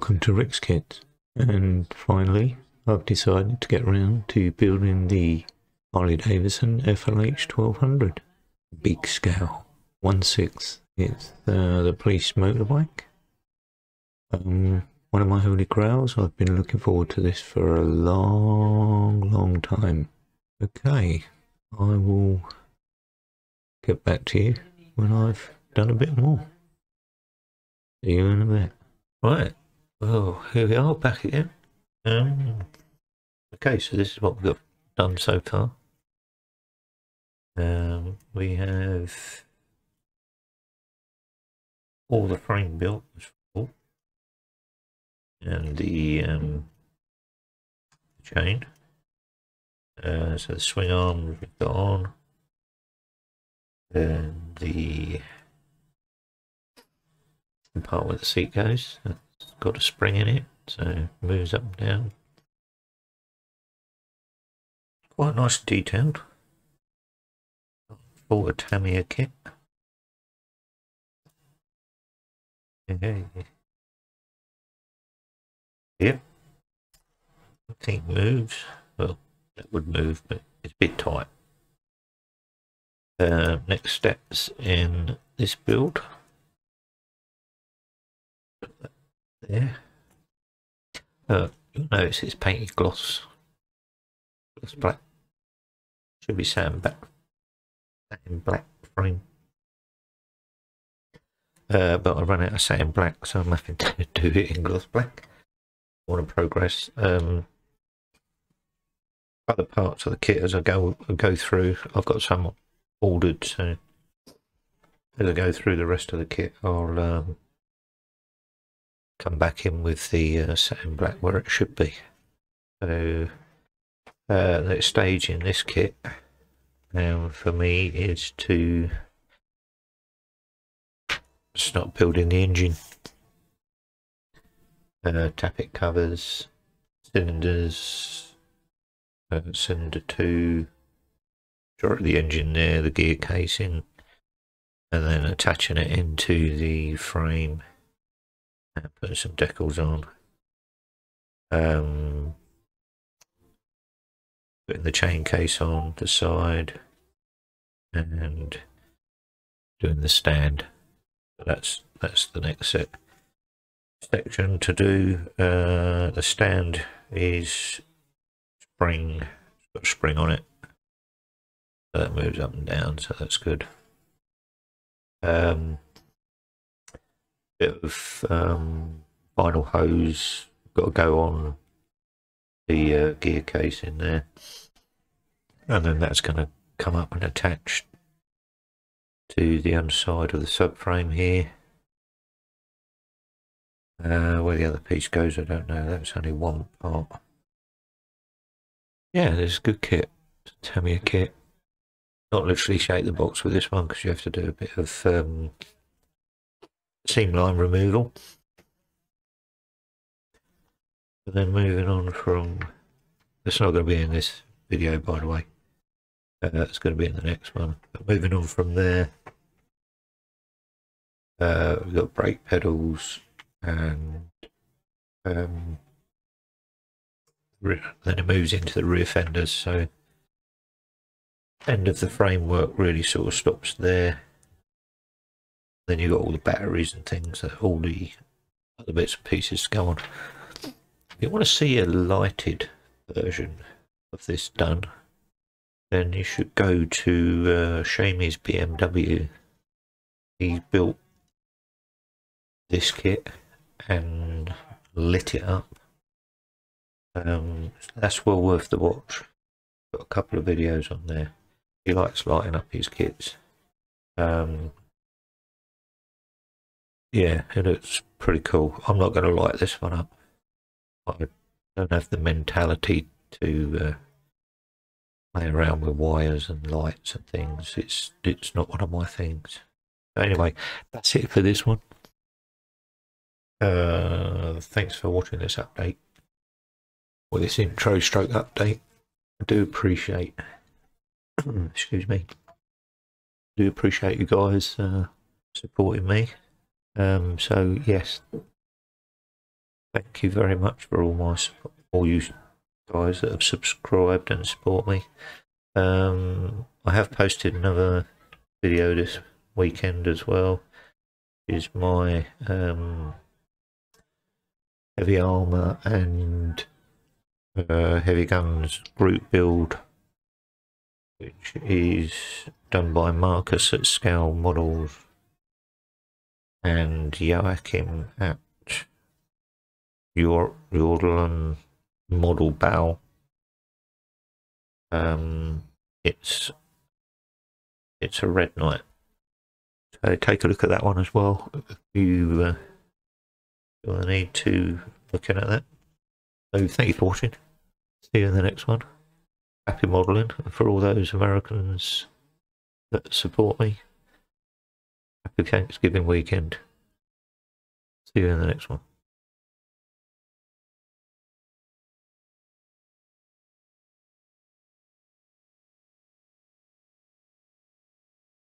Welcome to Rick's Kit. And finally, I've decided to get round to building the Harley Davidson FLH 1200. Big scale, 1 6. It's uh, the police motorbike. Um, one of my holy grails. I've been looking forward to this for a long, long time. Okay, I will get back to you when I've done a bit more. See you in a bit. Right. Well, here we are back again. Um, okay, so this is what we've got done so far. Um, we have all the frame built and the um, chain. Uh, so the swing arm we've got on, and the the part where the seat goes. Got a spring in it, so moves up and down. Quite nice detailed. a Tamiya kit. Okay. Yep. I think moves. Well, that would move, but it's a bit tight. Uh, next steps in this build there. Uh, you'll notice it's painted gloss. Gloss black. Should be sand black. Satin black frame. Uh, but I run out of satin black, so I'm having to do it in gloss black. Want to progress. Um, other parts of the kit as I go go through, I've got some ordered, so as I go through the rest of the kit, I'll um, come back in with the uh, satin black where it should be. So uh, the stage in this kit now for me is to start building the engine. Uh, tappet covers, cylinders, uh, cylinder 2, draw the engine there, the gear casing, and then attaching it into the frame and putting some decals on. Um, putting the chain case on the side and doing the stand. That's that's the next set section to do. Uh, the stand is spring, it's got spring on it. So that moves up and down, so that's good. Um, bit of um, vinyl hose got to go on the uh, gear case in there. And then that's going to come up and attach to the underside of the subframe here. Uh, where the other piece goes I don't know. That's only one part. Yeah there's a good kit. Tamiya kit. Not literally shake the box with this one because you have to do a bit of um, seam line removal. And then moving on from, it's not going to be in this video by the way, uh, it's going to be in the next one. But moving on from there, uh, we've got brake pedals and um, then it moves into the rear fenders. So end of the framework really sort of stops there then you've got all the batteries and things that all the other bits and pieces go on. If you want to see a lighted version of this done, then you should go to uh, Seamy's BMW. He built this kit and lit it up. Um, that's well worth the watch. Got a couple of videos on there. He likes lighting up his kits. Um, yeah, it looks pretty cool. I'm not going to light this one up. I don't have the mentality to uh, play around with wires and lights and things. It's it's not one of my things. Anyway, that's it for this one. Uh, thanks for watching this update. Well, this intro stroke update. I do appreciate. excuse me. I do appreciate you guys uh, supporting me. Um, so yes, Thank you very much for all my all you guys that have subscribed and support me. Um, I have posted another video this weekend as well. Is my um, heavy armor and uh, heavy guns group build, which is done by Marcus at Scale Models and Joachim at your Jordan model bow. Um, it's it's a red knight. So take a look at that one as well. You uh, you'll need to looking at that. So thank you for watching. See you in the next one. Happy modelling for all those Americans that support me. Happy Thanksgiving weekend. See you in the next one.